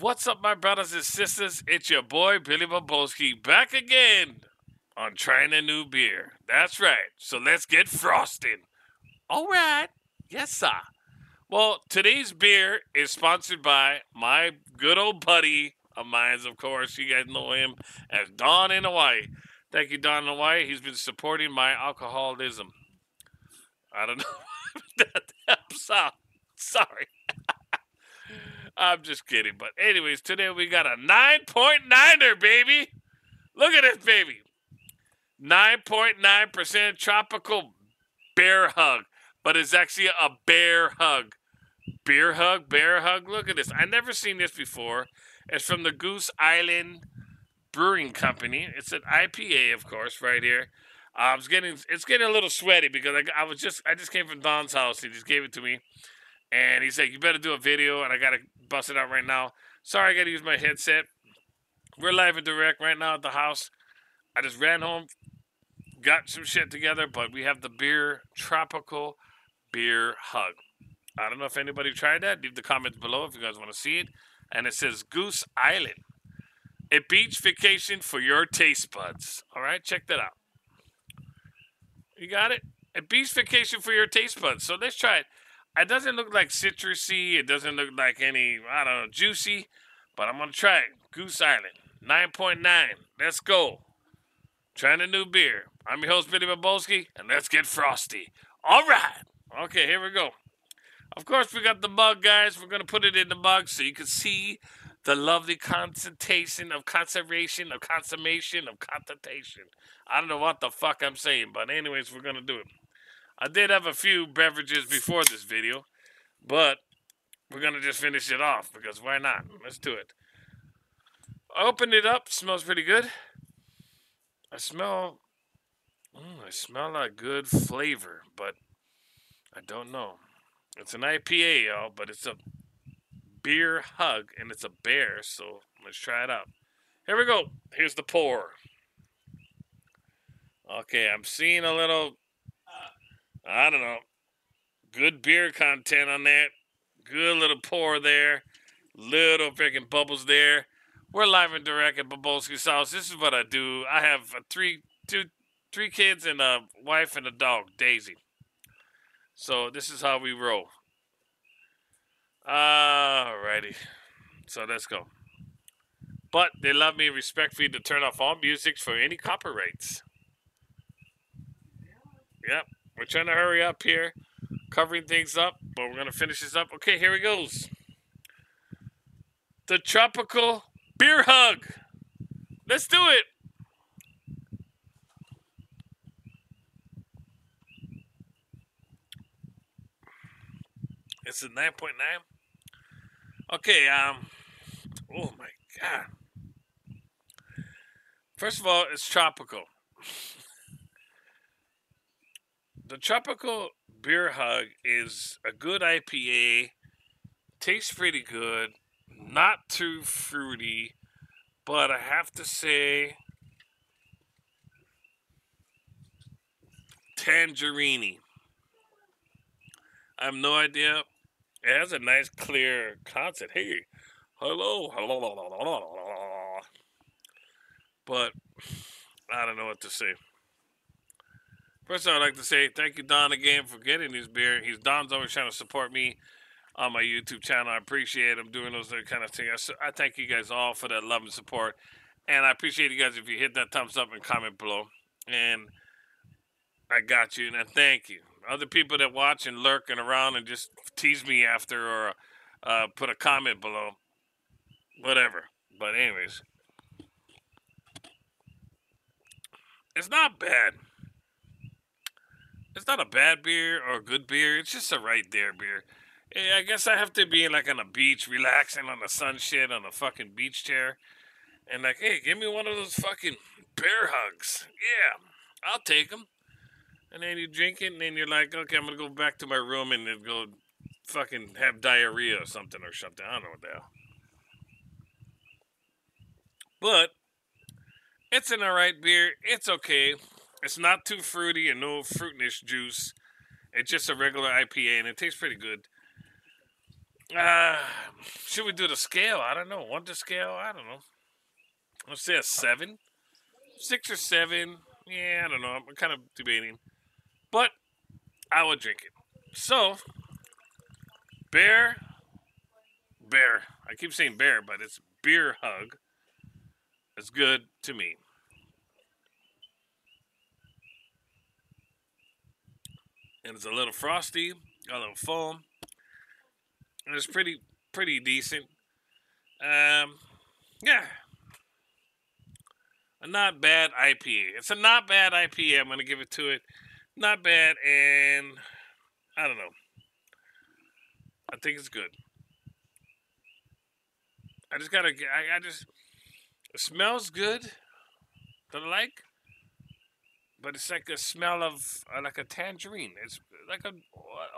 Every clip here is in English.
What's up, my brothers and sisters? It's your boy Billy Bowboski back again on trying a new beer. That's right. So let's get frosting. All right. Yes, sir. Well, today's beer is sponsored by my good old buddy of mine, of course. You guys know him as Don in Hawaii. Thank you, Don in Hawaii. He's been supporting my alcoholism. I don't know that helps out. Sorry. I'm just kidding. But, anyways, today we got a 9.9er, baby. Look at this, baby. 9.9% tropical bear hug. But it's actually a bear hug. Beer hug, bear hug. Look at this. I never seen this before. It's from the Goose Island Brewing Company. It's an IPA, of course, right here. Uh, I was getting it's getting a little sweaty because I, I was just I just came from Don's house. He just gave it to me, and he said you better do a video, and I gotta bust it out right now. Sorry, I gotta use my headset. We're live and direct right now at the house. I just ran home, got some shit together, but we have the beer tropical beer hug. I don't know if anybody tried that. Leave the comments below if you guys want to see it. And it says Goose Island, a beach vacation for your taste buds. All right, check that out. You got it? A beach vacation for your taste buds. So let's try it. It doesn't look like citrusy. It doesn't look like any, I don't know, juicy. But I'm going to try it. Goose Island, 9.9. Let's go. Trying a new beer. I'm your host, Billy Bowboski, and let's get frosty. All right. Okay, here we go. Of course, we got the mug, guys. We're going to put it in the mug so you can see the lovely concentration of conservation, of consummation, of contentation. I don't know what the fuck I'm saying, but anyways, we're going to do it. I did have a few beverages before this video, but we're going to just finish it off because why not? Let's do it. I opened it up. Smells pretty good. I smell... Mm, I smell a good flavor, but I don't know. It's an IPA, y'all, but it's a beer hug and it's a bear, so let's try it out. Here we go. Here's the pour. Okay, I'm seeing a little, I don't know, good beer content on that. Good little pour there. Little freaking bubbles there. We're live and direct at Bowboski's house. This is what I do. I have three, two, three kids and a wife and a dog, Daisy. So this is how we roll. Alrighty. So let's go. But they love me respectfully to turn off all music for any copyrights. Yep. Trying to hurry up here. Covering things up, but we're gonna finish this up. Okay, here it goes. The tropical beer hug. Let's do it. It's a 9.9. Okay, um, oh my god. First of all, it's tropical. The tropical beer hug is a good IPA. Tastes pretty good. Not too fruity, but I have to say, tangerine. I have no idea it has a nice clear concept. Hey, hello, hello, but I don't know what to say. First, I'd like to say thank you, Don, again for getting this beer. He's Don's always trying to support me on my YouTube channel. I appreciate him doing those kind of things. I, I thank you guys all for that love and support, and I appreciate you guys if you hit that thumbs up and comment below. And I got you, and I thank you other people that watch and lurk and around and just tease me after or uh, put a comment below. Whatever. But anyways, it's not bad. It's not a bad beer or a good beer. It's just a right there beer. Eh, I guess I have to be like on a beach, relaxing on the sun shit on a fucking beach chair, and like, hey, give me one of those fucking bear hugs. Yeah, I'll take them. And then you drink it, and then you're like, okay, I'm gonna go back to my room and then go fucking have diarrhea or something or something. I don't know what the hell. But it's an alright beer. It's okay. It's not too fruity and no fruitness juice. It's just a regular IPA, and it tastes pretty good. Uh, should we do the scale? I don't know. One to scale? I don't know. Let's say a seven, six or seven. Yeah, I don't know. I'm kind of debating, but I would drink it. So, bear, bear. I keep saying bear, but it's beer hug. It's good to me. And it's a little frosty, a little foam. And it's pretty pretty decent. Um yeah. A not bad IPA. It's a not bad IPA. I'm gonna give it to it. Not bad and I don't know. I think it's good. I just gotta I, I just it smells good. That I like. But it's like a smell of uh, like a tangerine. It's like an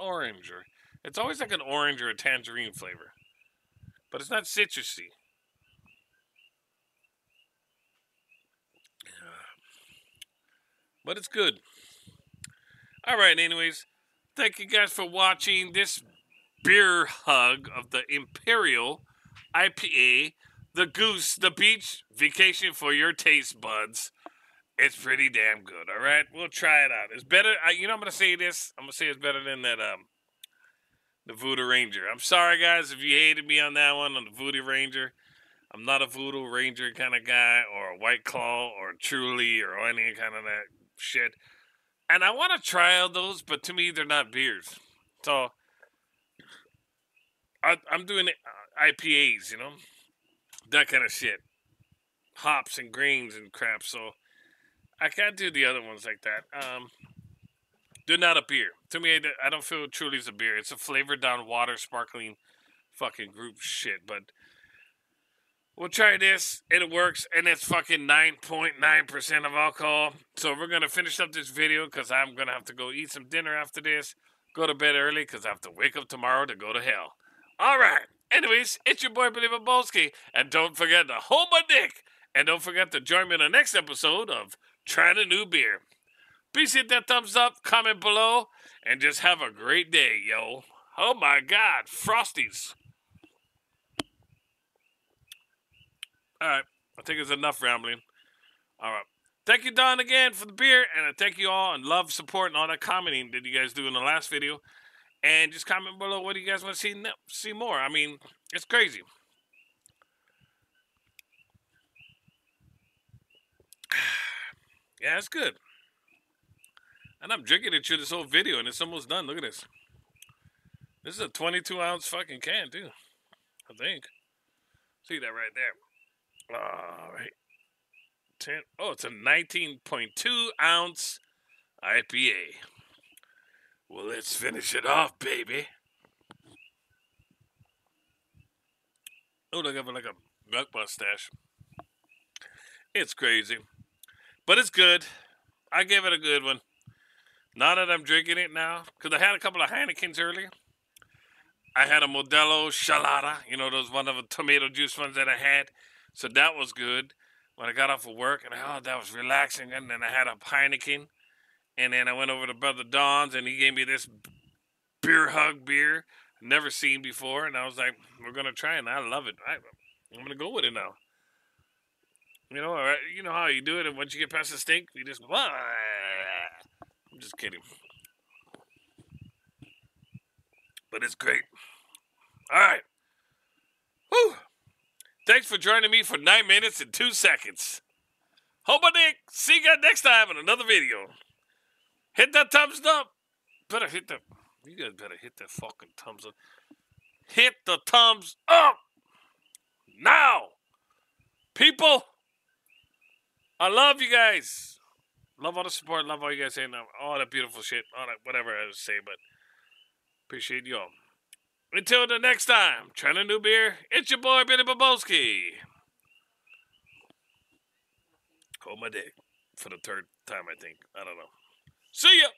orange or it's always like an orange or a tangerine flavor. But it's not citrusy. But it's good. All right, anyways. Thank you guys for watching this beer hug of the Imperial IPA the goose, the beach vacation for your taste buds. It's pretty damn good. All right, we'll try it out. It's better. I, you know, I'm gonna say this. I'm gonna say it's better than that. Um, the Voodoo Ranger. I'm sorry, guys, if you hated me on that one on the Voodoo Ranger. I'm not a Voodoo Ranger kind of guy, or a White Claw, or Truly, or any kind of that shit. And I want to try all those, but to me, they're not beers. So I, am doing uh, IPAs, you know that kind of shit. Hops and grains and crap. So I can't do the other ones like that. Um, they're not a beer. To me, I don't feel truly is a beer. It's a flavored down water, sparkling fucking group shit. But we'll try this. It works, and it's fucking 9.9% of alcohol. So we're to finish up this video because I'm to have to go eat some dinner after this. Go to bed early because I have to wake up tomorrow to go to hell. All right. Anyways, it's your boy Billy Bolsky, and don't forget to hold my dick, and don't forget to join me in the next episode of Trying a New Beer. Please hit that thumbs up, comment below, and just have a great day, yo. Oh my God, Frosties. All right, I think it's enough rambling. All right. Thank you, Don, again for the beer, and I thank you all and love, support, and all that commenting that you guys do in the last video and just comment below what do you guys want to see see more. I mean, it's crazy. yeah, it's good. And I'm drinking it through this whole video, and it's almost done. Look at this. This is a 22 ounce fucking can, too. I think. See that right there. All right. 10. Oh, it's a 19.2 ounce IPA. Well, let's finish it off, baby. Oh, look, I have like a milk mustache. It's crazy. But it's good. I give it a good one. Now that I'm drinking it now, because I had a couple of Heinekens earlier. I had a Modelo Chelada, you know, those one of the tomato juice ones that I had. So that was good. When I got off of work, and oh, that was relaxing. And then I had a Heineken. And then I went over to Brother Don's and he gave me this beer hug beer, never seen before. And I was like, we're going to try it. And I love it. I, I'm going to go with it now. You know, uh, you know how you do it, and once you get past the stink, you just. I'm just kidding. But it's great. All right. Whew. Thanks for joining me for nine minutes and two seconds. Hope I Dick. See you guys next time in another video. Hit that thumbs up. Better hit the. You guys better hit that fucking thumbs up. Hit the thumbs up now, people. I love you guys. Love all the support. Love all you guys saying uh, all that beautiful shit. All that whatever I saying, but appreciate y'all. Until the next time, trying a new beer. It's your boy Billy Bowboski. Hold my dick for the third time, I think. I don't know. See ya!